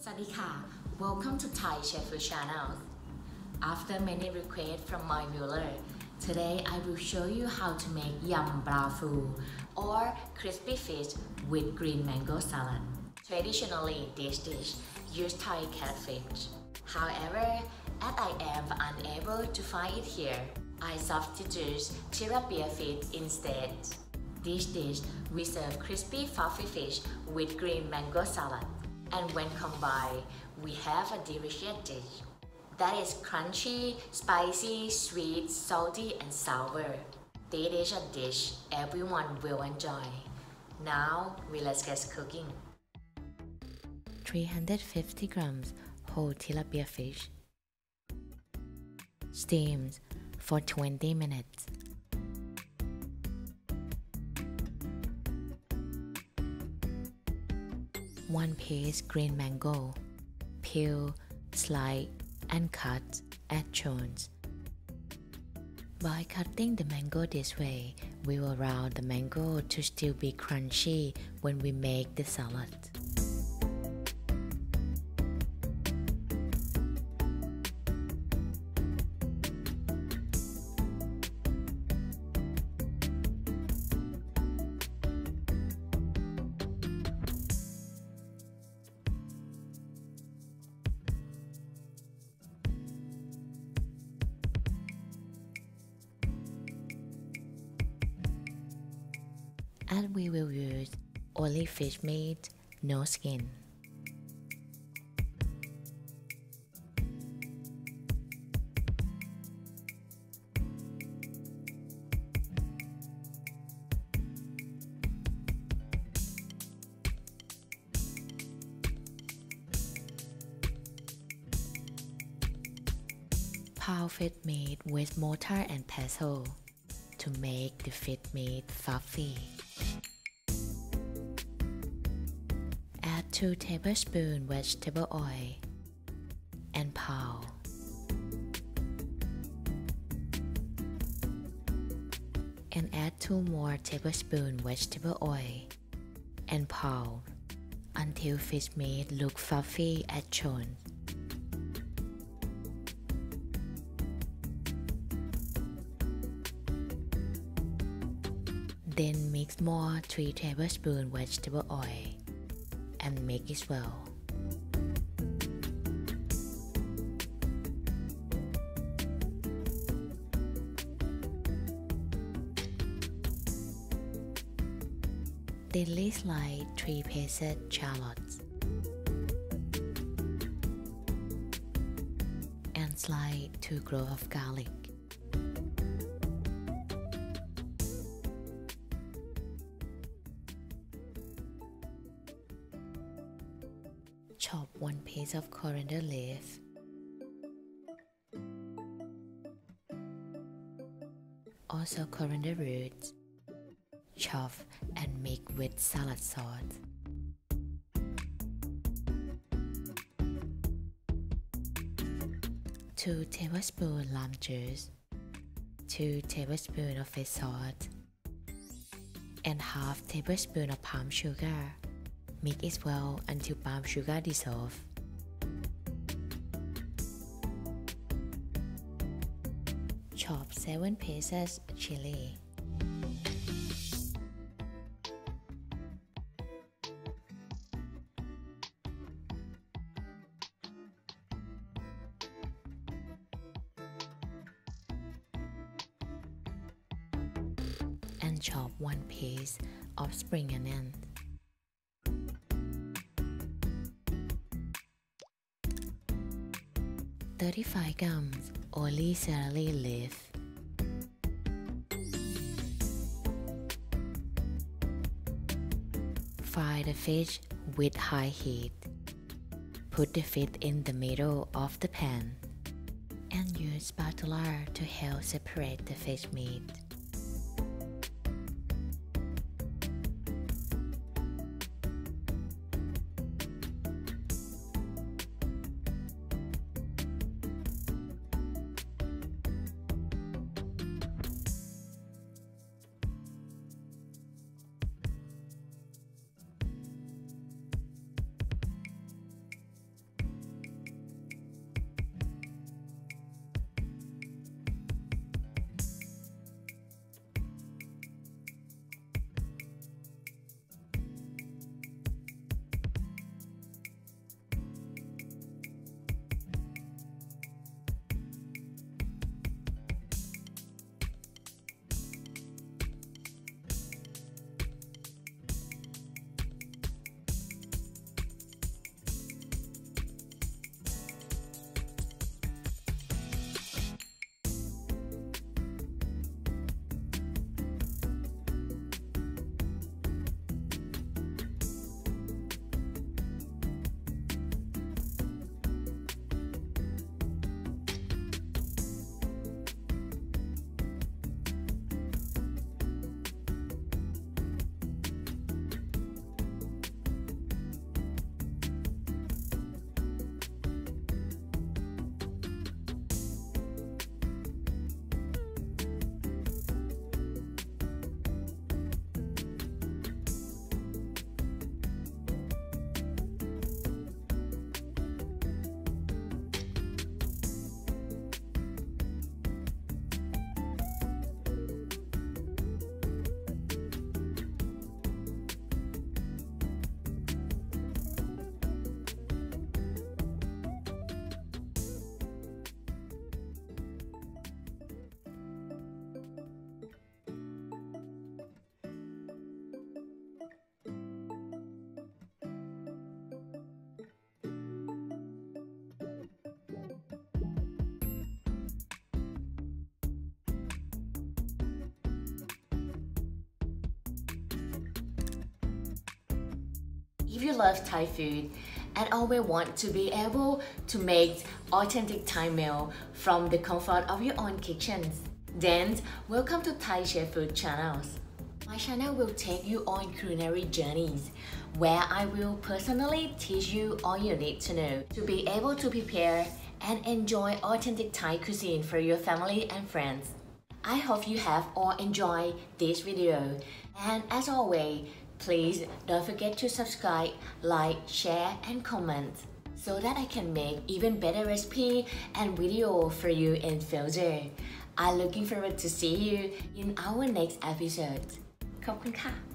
Sadika, welcome to Thai Chef Food Channel. After many requests from my viewer, today I will show you how to make yum pla foo or crispy fish with green mango salad. Traditionally, this dish use Thai catfish. However, as I am unable to find it here, I substitute tilapia fish instead. This dish we serve crispy fluffy fish with green mango salad and when combined, we have a delicious dish that is crunchy, spicy, sweet, salty, and sour. This is a dish everyone will enjoy. Now, we let's get cooking. 350 grams whole tilapia fish. Steamed for 20 minutes. 1 piece green mango, peel, slice, and cut as shown. By cutting the mango this way, we will allow the mango to still be crunchy when we make the salad. And we will use only fish meat, no skin. Pound fish meat with mortar and pestle to make the fish meat fluffy. 2 tablespoons vegetable oil and pound. And add 2 more tablespoons vegetable oil and pound until fish meat look fluffy as shown. Then mix more 3 tablespoons vegetable oil and make it well. Then slice 3 pieces shallots and slice 2 cloves of garlic. Of coriander leaf. Also coriander roots. Chop and mix with salad sauce. Two tablespoons lime juice. Two tablespoons of fish sauce. And half tablespoon of palm sugar. Mix it well until palm sugar dissolve. Chop 7 pieces of chili. And chop 1 piece of spring onion. 35 grams oily celery leaf. Fry the fish with high heat. Put the fish in the middle of the pan and use spatula to help separate the fish meat. If you love Thai food and always want to be able to make authentic Thai meal from the comfort of your own kitchens, then welcome to Thai Chef Food Channels. My channel will take you on culinary journeys where I will personally teach you all you need to know to be able to prepare and enjoy authentic Thai cuisine for your family and friends. I hope you have all enjoyed this video and as always, please don't forget to subscribe, like, share and comment so that I can make even better recipe and video for you in future. I'm looking forward to see you in our next episode. ขอบคุณค่ะ